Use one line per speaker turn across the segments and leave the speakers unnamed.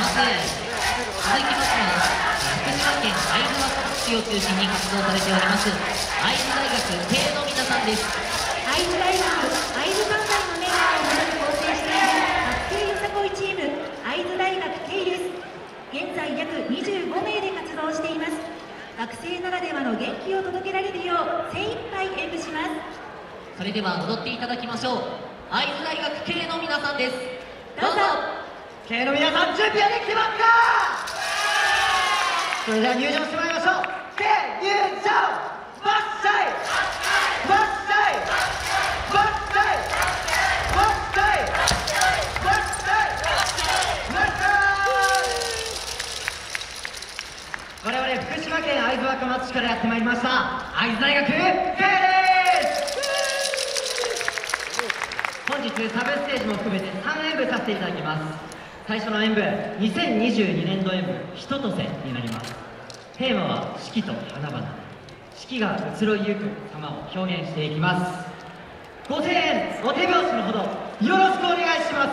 続きましては福島県会津若松市を中心に活動されております会津大学系の皆さんです。
会津大学会津関西のメンバーをもとに構成している学生よさこいチーム会津大学系です。現在約25名で活動しています。学生ならではの元気を届けられるよう精一杯演舞します。
それでは踊っていただきましょう。会津大学系の皆さんです。
どうぞ
系の皆さん準備はできてますか？それでは入場してまいりましょう。系入場バッシャイバッシャイバッシャイバッシャイバッシャイバッシャイ我々福島県会津若松市からやってまいりました。会津大学系本日サブステージも含めて3演舞させていただきます。最初の演舞2022年度演舞「人とせ」になります。テーマは四季と花々。四季が移ろいゆく様を表現していきます。ご声援お手拍子のほどよろしくお願いします。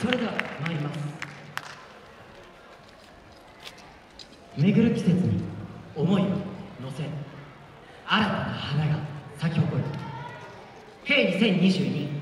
それでは参ります。巡る季節に思いを乗せ新たな花が咲き誇る。K2022